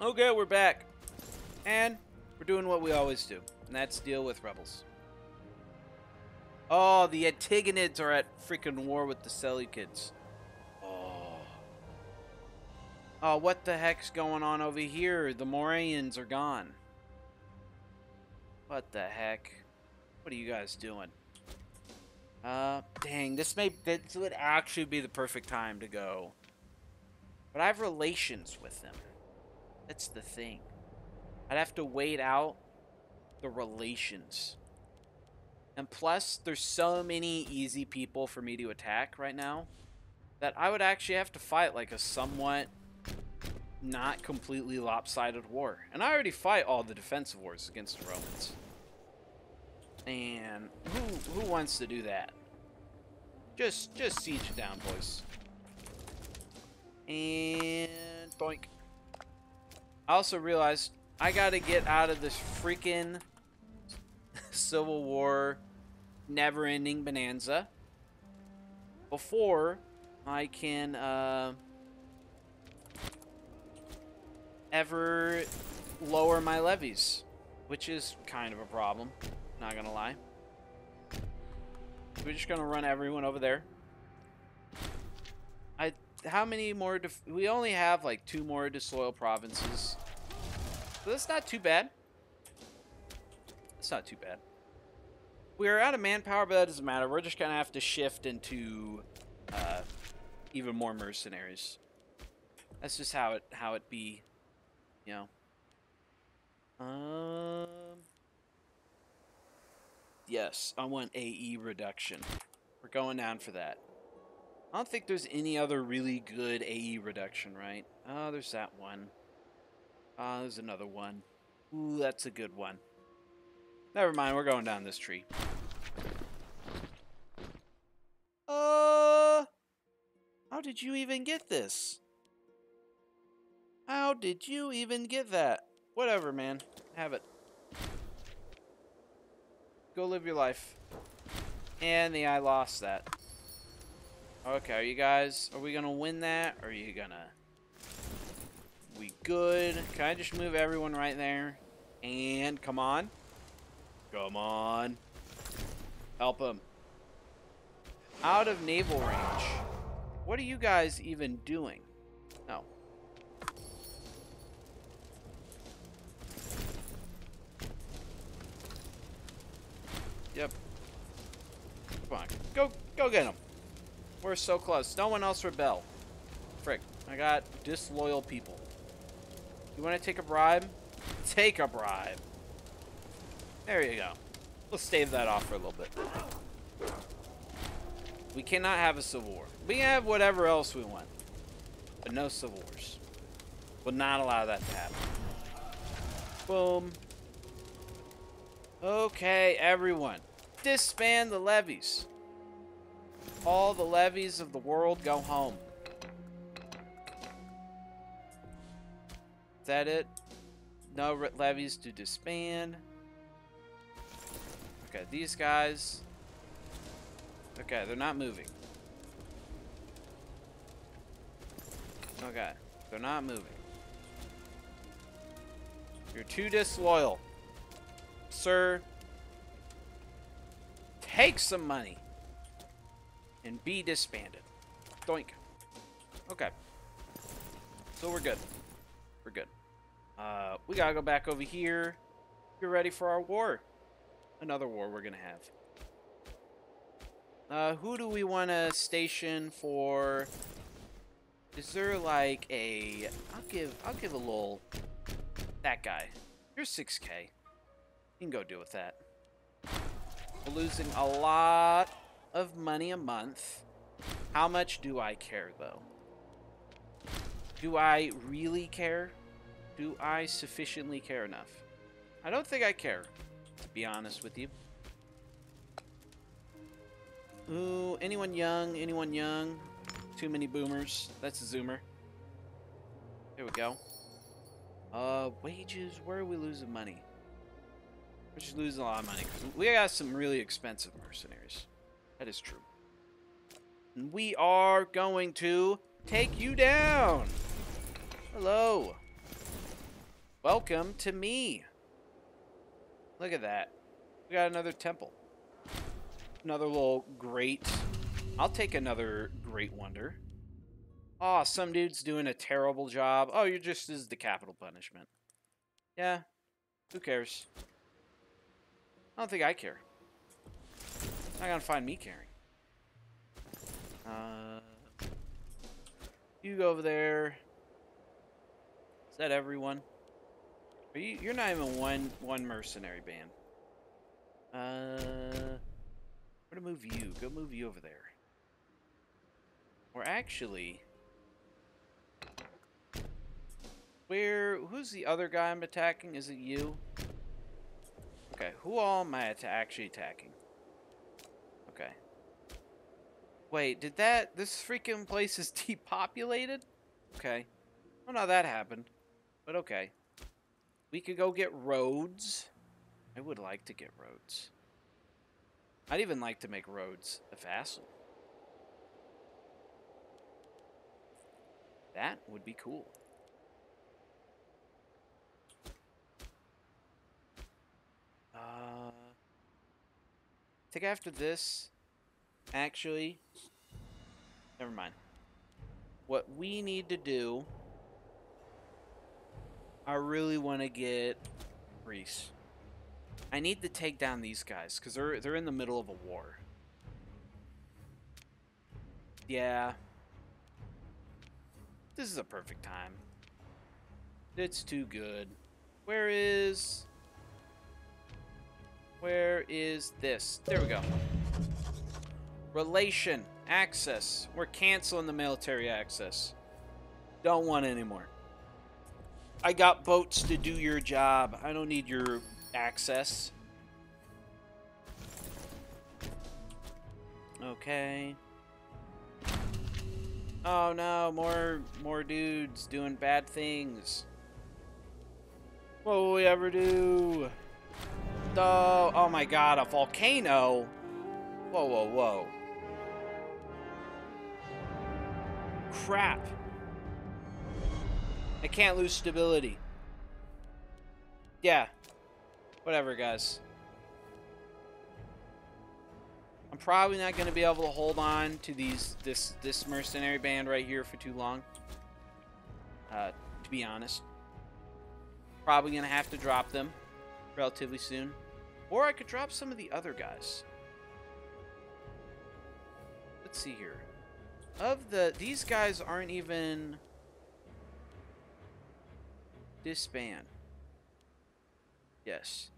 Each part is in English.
Okay, we're back. And we're doing what we always do, and that's deal with rebels. Oh, the Antigonids are at freaking war with the Seleucids. Oh. Oh, what the heck's going on over here? The Moraeans are gone. What the heck? What are you guys doing? Uh, dang, this may this would actually be the perfect time to go. But I have relations with them. That's the thing. I'd have to wait out the relations. And plus, there's so many easy people for me to attack right now that I would actually have to fight like a somewhat not completely lopsided war. And I already fight all the defensive wars against the Romans. And who who wants to do that? Just just siege it down, boys. And boink. I also realized I gotta get out of this freaking Civil War never-ending bonanza before I can uh, ever lower my levies, which is kind of a problem, not gonna lie. We're just gonna run everyone over there. I how many more? we only have like two more disloyal provinces, so that's not too bad. It's not too bad. We're out of manpower, but that doesn't matter. We're just gonna have to shift into uh, even more mercenaries. That's just how it how it be, you know. Um. Yes, I want AE reduction. We're going down for that. I don't think there's any other really good AE reduction, right? Oh, there's that one. Oh, there's another one. Ooh, that's a good one. Never mind, we're going down this tree. Uh... How did you even get this? How did you even get that? Whatever, man. Have it. Go live your life. And the eye lost that. Okay, are you guys, are we gonna win that? Or are you gonna... We good? Can I just move everyone right there? And, come on. Come on. Help him. Out of naval range. What are you guys even doing? No. Yep. Come on. Go, go get him. We're so close. No one else rebel. Frick. I got disloyal people. You want to take a bribe? Take a bribe. There you go. We'll stave that off for a little bit. We cannot have a civil war. We can have whatever else we want. But no civil wars. Will not allow that to happen. Boom. Okay, everyone disband the levies. All the levies of the world go home. That it? No levies to disband. Okay, these guys. Okay, they're not moving. Okay, they're not moving. You're too disloyal. Sir, take some money and be disbanded. Doink. Okay. So we're good. We're good. Uh, we gotta go back over here. Get ready for our war. Another war we're gonna have. Uh, who do we want to station for? Is there like a? I'll give. I'll give a little. That guy. You're 6k. You can go deal with that losing a lot of money a month. How much do I care, though? Do I really care? Do I sufficiently care enough? I don't think I care, to be honest with you. Ooh, anyone young? Anyone young? Too many boomers. That's a zoomer. Here we go. Uh, wages. Where are we losing money? We're just losing a lot of money. We got some really expensive mercenaries. That is true. And we are going to take you down. Hello. Welcome to me. Look at that. We got another temple. Another little great. I'll take another great wonder. Oh, some dude's doing a terrible job. Oh, you're just as the capital punishment. Yeah, who cares? I don't think I care. Not gonna find me caring. Uh, you go over there. Is that everyone? Are you? You're not even one one mercenary band. Uh, where to move you? Go move you over there. Or actually, where? Who's the other guy I'm attacking? Is it you? Okay, who all am I actually attacking? Okay. Wait, did that... This freaking place is depopulated? Okay. I don't know how that happened. But okay. We could go get roads. I would like to get Rhodes. I'd even like to make Rhodes a vassal. That would be cool. Uh, I think after this, actually, never mind. What we need to do, I really want to get Reese. I need to take down these guys because they're they're in the middle of a war. Yeah. This is a perfect time. It's too good. Where is where is this? There we go. Relation. Access. We're canceling the military access. Don't want anymore. I got boats to do your job. I don't need your access. Okay. Oh no, more more dudes doing bad things. What will we ever do? Oh, oh my god, a volcano? Whoa, whoa, whoa. Crap. I can't lose stability. Yeah. Whatever, guys. I'm probably not going to be able to hold on to these this this mercenary band right here for too long. Uh, to be honest. Probably going to have to drop them relatively soon. Or I could drop some of the other guys. Let's see here. Of the... These guys aren't even... Disband. Yes.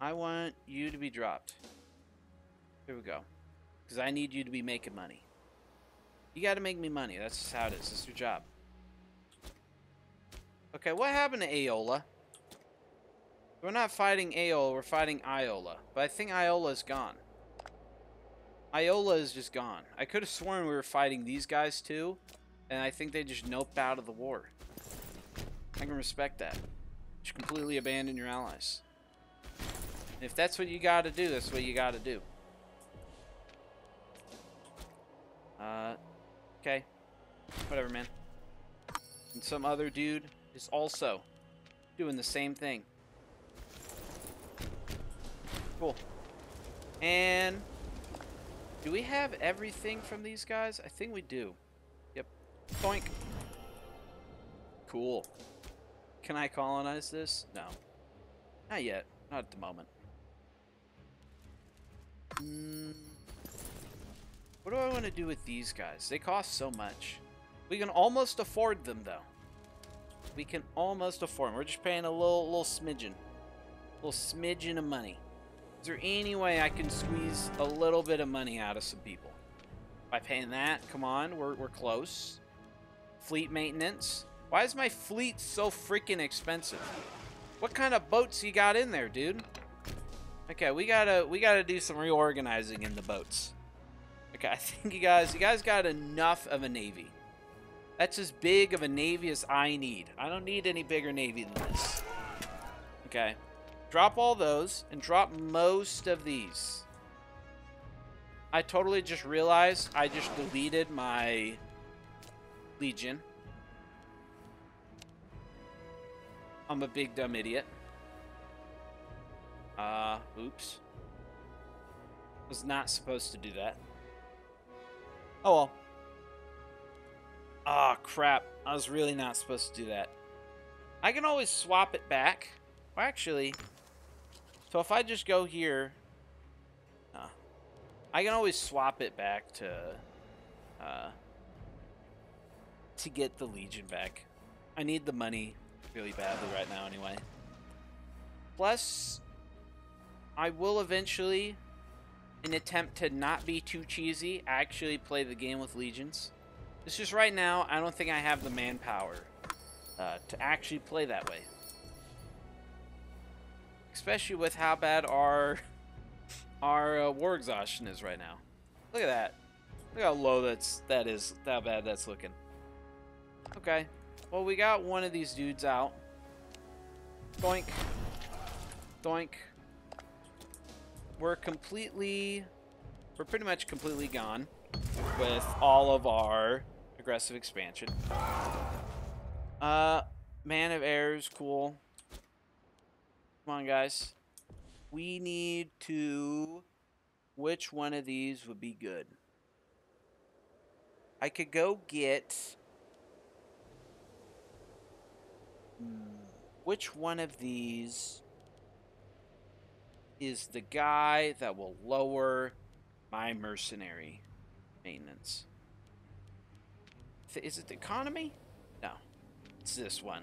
I want you to be dropped. Here we go. Because I need you to be making money. You got to make me money. That's just how it is. It's your job. Okay, what happened to Aeola? We're not fighting Aeola, we're fighting Iola. But I think Iola's gone. Iola is just gone. I could have sworn we were fighting these guys too, and I think they just noped out of the war. I can respect that. Just completely abandon your allies. if that's what you gotta do, that's what you gotta do. Uh, okay. Whatever, man. And some other dude is also doing the same thing. Cool. And do we have everything from these guys? I think we do. Yep. Boink. Cool. Can I colonize this? No. Not yet. Not at the moment. Mm. What do I want to do with these guys? They cost so much. We can almost afford them, though. We can almost afford them. We're just paying a little, little smidgen. A little smidgen of money. Is there any way I can squeeze a little bit of money out of some people? By paying that? Come on, we're, we're close. Fleet maintenance. Why is my fleet so freaking expensive? What kind of boats you got in there, dude? Okay, we gotta we gotta do some reorganizing in the boats. Okay, I think you guys you guys got enough of a navy. That's as big of a navy as I need. I don't need any bigger navy than this. Okay. Drop all those and drop most of these. I totally just realized I just deleted my Legion. I'm a big dumb idiot. Uh, oops. Was not supposed to do that. Oh well. Ah, oh, crap. I was really not supposed to do that. I can always swap it back. Or actually, so if I just go here, uh, I can always swap it back to, uh, to get the Legion back. I need the money really badly right now anyway. Plus, I will eventually, in attempt to not be too cheesy, actually play the game with Legions. It's just right now, I don't think I have the manpower uh, to actually play that way. Especially with how bad our our uh, war exhaustion is right now. Look at that. Look how low that's that is. How bad that's looking. Okay. Well, we got one of these dudes out. Doink. Doink. We're completely... We're pretty much completely gone with all of our aggressive expansion. Uh, Man of Errors, cool. Come on, guys. We need to... Which one of these would be good? I could go get... Hmm, which one of these is the guy that will lower my mercenary maintenance? Is it the economy? No. It's this one.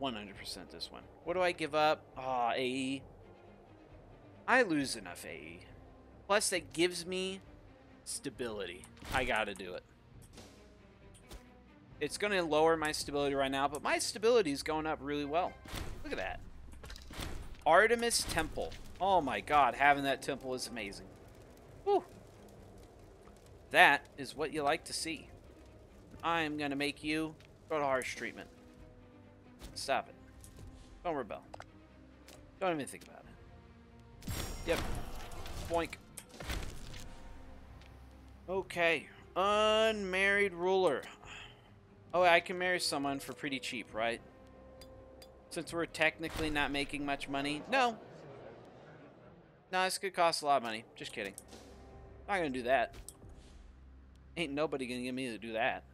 100% this one. What do I give up? Ah, oh, AE. I lose enough AE. Plus, that gives me stability. I gotta do it. It's gonna lower my stability right now, but my stability is going up really well. Look at that. Artemis Temple. Oh my god, having that temple is amazing. Whew. That is what you like to see. I am gonna make you go to harsh treatment. Stop it. Don't rebel. Don't even think about it. Yep. Boink. Okay. Unmarried ruler. Oh, I can marry someone for pretty cheap, right? Since we're technically not making much money. No. No, this could cost a lot of money. Just kidding. Not gonna do that. Ain't nobody gonna get me to do that.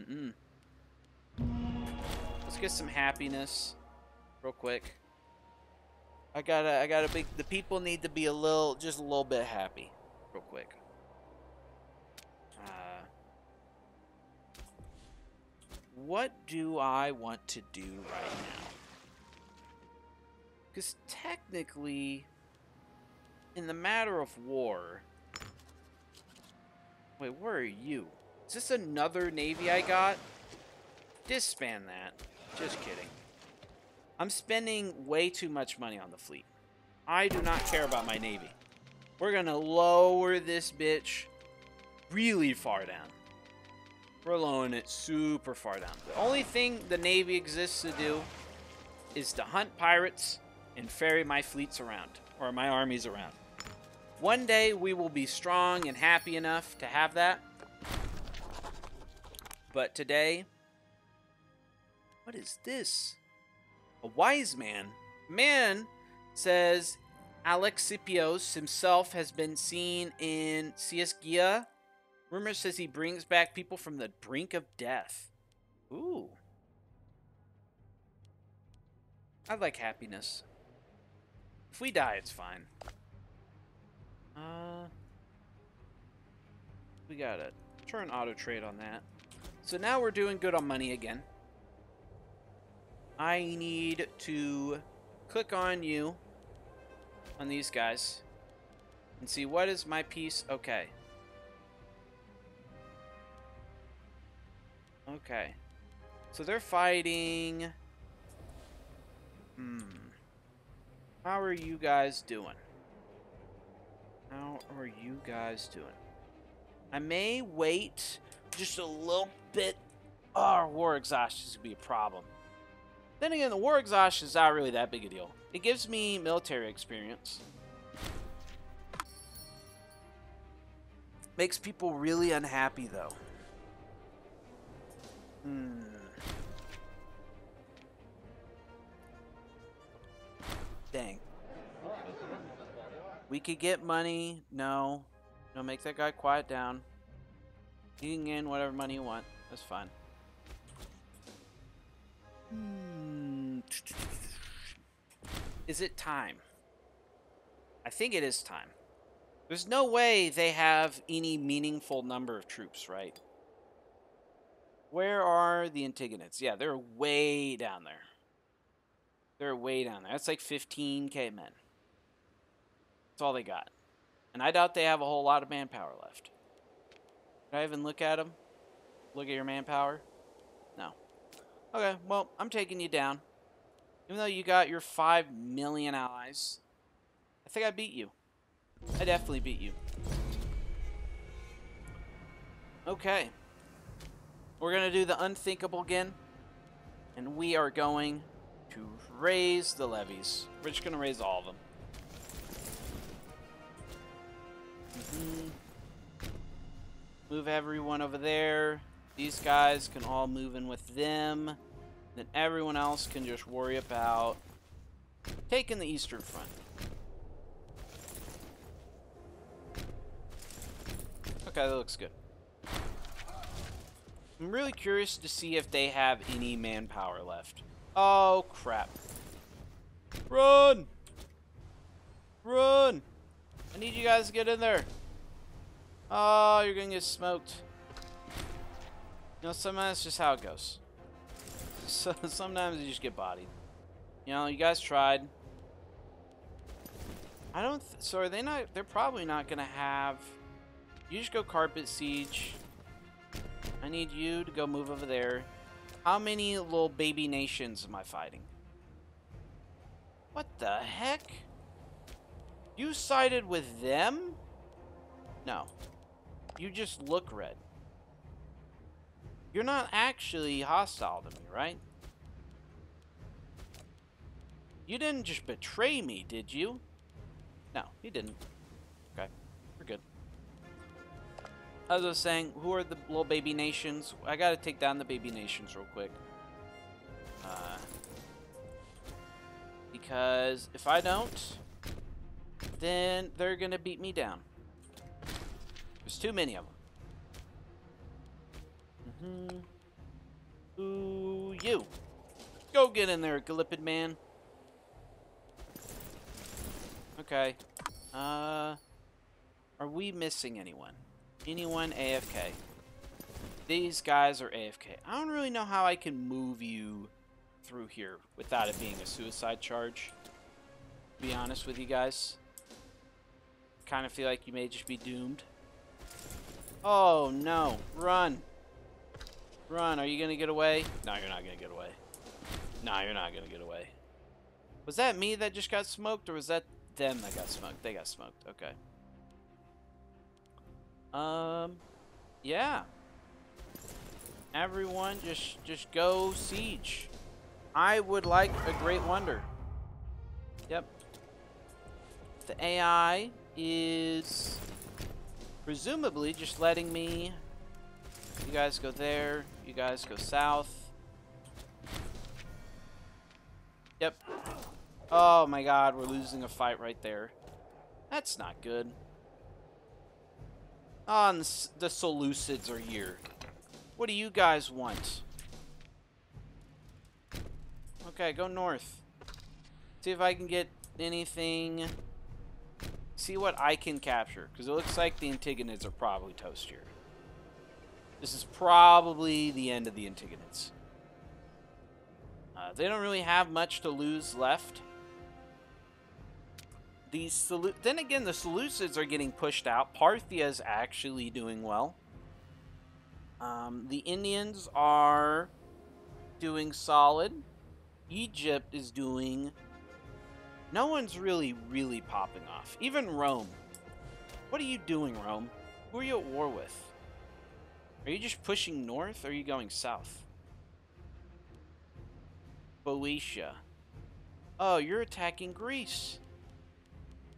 Mm-mm. Let's get some happiness real quick. I gotta, I gotta be, the people need to be a little, just a little bit happy real quick. Uh, what do I want to do right now? Because technically, in the matter of war... Wait, where are you? Is this another navy I got? Disband that. Just kidding. I'm spending way too much money on the fleet. I do not care about my navy. We're going to lower this bitch really far down. We're lowering it super far down. The only thing the navy exists to do is to hunt pirates and ferry my fleets around, or my armies around. One day we will be strong and happy enough to have that. But today, what is this? A wise man. Man says Asklepios himself has been seen in Ciasgia. Rumor says he brings back people from the brink of death. Ooh. I like happiness. If we die, it's fine. Uh, we gotta turn auto trade on that. So now we're doing good on money again. I need to click on you, on these guys, and see what is my piece. Okay. Okay. So they're fighting... Hmm. How are you guys doing? How are you guys doing? I may wait just a little bit. Oh, war exhaustion is going to be a problem. Then again, the war exhaustion is not really that big a deal. It gives me military experience. Makes people really unhappy, though. Hmm. Dang. We could get money. No. No, make that guy quiet down. You can get whatever money you want. That's fine. Hmm. Is it time? I think it is time. There's no way they have any meaningful number of troops, right? Where are the Antigonids? Yeah, they're way down there. They're way down there. That's like 15k men. That's all they got. And I doubt they have a whole lot of manpower left. Did I even look at them? Look at your manpower? No. Okay, well, I'm taking you down. Even though you got your 5 million allies, I think I beat you. I definitely beat you. Okay. We're going to do the unthinkable again. And we are going to raise the levies. We're just going to raise all of them. Mm -hmm. Move everyone over there. These guys can all move in with them. Then everyone else can just worry about taking the eastern front. Okay, that looks good. I'm really curious to see if they have any manpower left. Oh, crap. Run! Run! I need you guys to get in there. Oh, you're gonna get smoked. You know, sometimes it's just how it goes. So, sometimes you just get bodied. You know, you guys tried. I don't. so are they not? They're probably not gonna have. You just go carpet siege. I need you to go move over there. How many little baby nations am I fighting? What the heck? You sided with them? No. You just look red. You're not actually hostile to me, right? You didn't just betray me, did you? No, you didn't. As I was saying, who are the little baby nations? I gotta take down the baby nations real quick. Uh, because if I don't, then they're gonna beat me down. There's too many of them. Mm hmm Ooh, you. Go get in there, Gallipid man. Okay. Uh, are we missing anyone? Anyone AFK? These guys are AFK. I don't really know how I can move you through here without it being a suicide charge. To be honest with you guys. Kind of feel like you may just be doomed. Oh, no. Run. Run. Are you going to get away? No, you're not going to get away. No, you're not going to get away. Was that me that just got smoked, or was that them that got smoked? They got smoked. Okay. Um, yeah. Everyone, just just go siege. I would like a great wonder. Yep. The AI is presumably just letting me... You guys go there. You guys go south. Yep. Oh my god, we're losing a fight right there. That's not good. Oh, the, the Seleucids are here. What do you guys want? Okay, go north. See if I can get anything see what I can capture. Because it looks like the Antigonids are probably toast here. This is probably the end of the Antigonids. Uh, they don't really have much to lose left. These Selu then again, the Seleucids are getting pushed out. Parthia is actually doing well. Um, the Indians are doing solid. Egypt is doing no one's really, really popping off. Even Rome. What are you doing, Rome? Who are you at war with? Are you just pushing north, or are you going south? Boeotia. Oh, you're attacking Greece.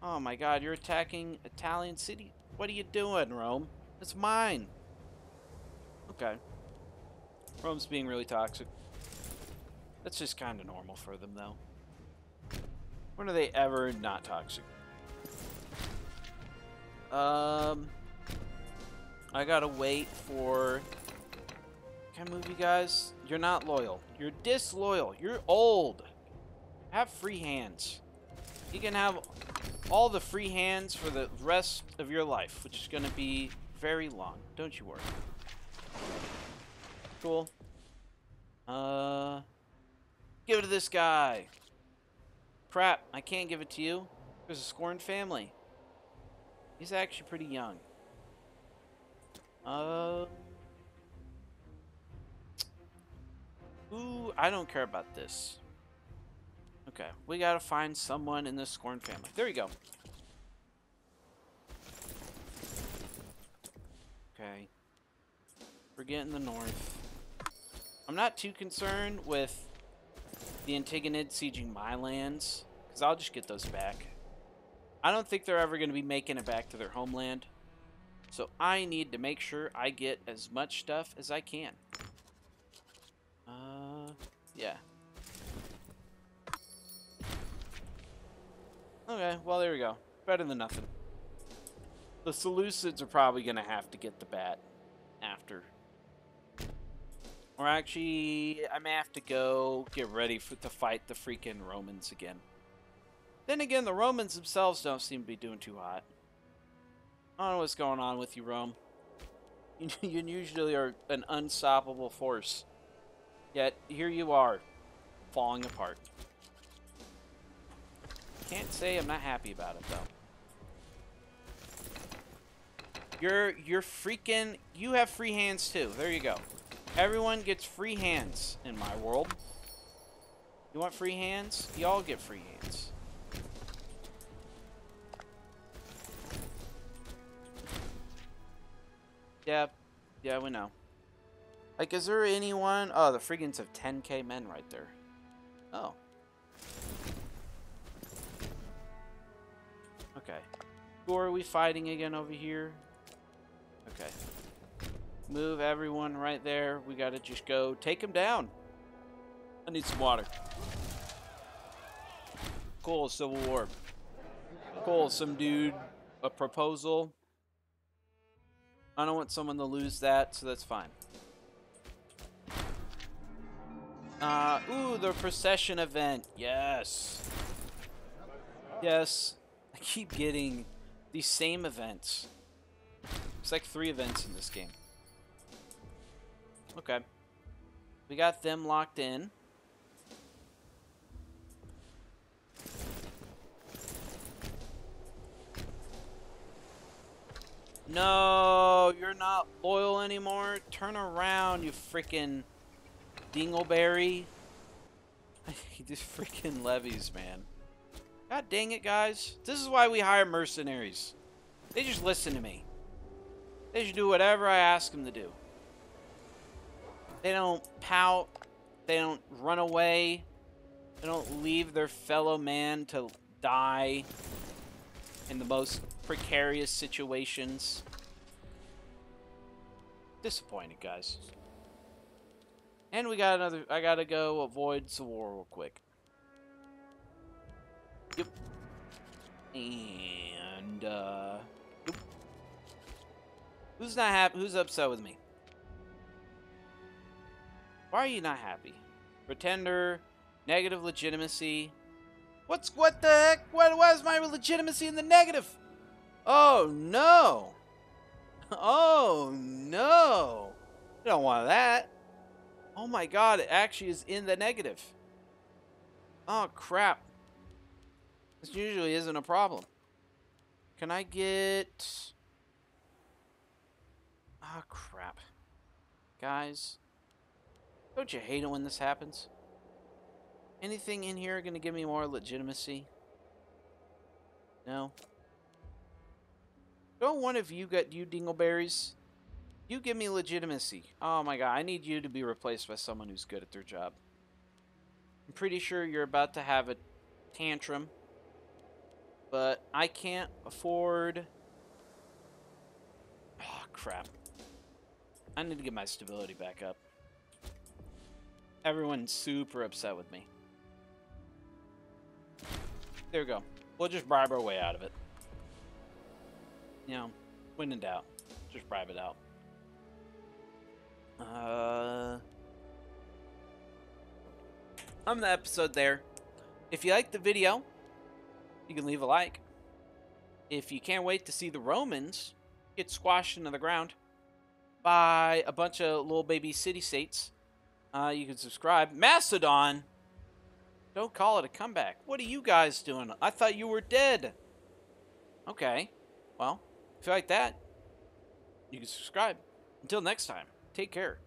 Oh my god, you're attacking Italian city. What are you doing, Rome? It's mine. Okay. Rome's being really toxic. That's just kind of normal for them, though. When are they ever not toxic? Um, I gotta wait for. Can I move you guys? You're not loyal. You're disloyal. You're old. Have free hands. You can have all the free hands for the rest of your life, which is gonna be very long. Don't you worry. Cool. Uh, give it to this guy. Crap, I can't give it to you. There's a scorned family. He's actually pretty young. Uh. Ooh, I don't care about this. Okay, we gotta find someone in the Scorn family. There you go. Okay. We're getting the north. I'm not too concerned with the Antigonid sieging my lands, because I'll just get those back. I don't think they're ever going to be making it back to their homeland. So I need to make sure I get as much stuff as I can. Okay, well, there we go. Better than nothing. The Seleucids are probably going to have to get the bat after. Or actually, I may have to go get ready for, to fight the freaking Romans again. Then again, the Romans themselves don't seem to be doing too hot. I don't know what's going on with you, Rome. You, you usually are an unstoppable force. Yet, here you are, falling apart. Can't say I'm not happy about it, though. You're, you're freaking, you have free hands, too. There you go. Everyone gets free hands in my world. You want free hands? Y'all get free hands. Yeah, yeah, we know. Like, is there anyone? Oh, the Phrygians have 10k men right there. Oh. Okay. Who are we fighting again over here? Okay. Move everyone right there. We gotta just go take him down. I need some water. Cool, Civil War. Cool, some dude, a proposal. I don't want someone to lose that, so that's fine. Uh, ooh, the procession event. Yes. Yes. Keep getting these same events. It's like three events in this game. Okay. We got them locked in. No, you're not loyal anymore. Turn around, you freaking dingleberry. These freaking levies, man. God dang it, guys. This is why we hire mercenaries. They just listen to me. They just do whatever I ask them to do. They don't pout. They don't run away. They don't leave their fellow man to die in the most precarious situations. Disappointed, guys. And we got another... I gotta go avoid the war real quick. Yep. And, uh... Yep. Who's not happy? Who's upset with me? Why are you not happy? Pretender, negative legitimacy. What's what the heck? What was my legitimacy in the negative? Oh no! Oh no! You don't want that. Oh my god, it actually is in the negative. Oh crap. This usually isn't a problem. Can I get... Oh crap. Guys. Don't you hate it when this happens? Anything in here going to give me more legitimacy? No? Don't one of you get you dingleberries? You give me legitimacy. Oh my god, I need you to be replaced by someone who's good at their job. I'm pretty sure you're about to have a tantrum. But I can't afford... Oh, crap. I need to get my stability back up. Everyone's super upset with me. There we go. We'll just bribe our way out of it. you know, when in doubt, just bribe it out. Uh, I'm the episode there. If you like the video, you can leave a like. If you can't wait to see the Romans get squashed into the ground by a bunch of little baby city states, uh, you can subscribe. Macedon! Don't call it a comeback. What are you guys doing? I thought you were dead. Okay. Well, if you like that, you can subscribe. Until next time, take care.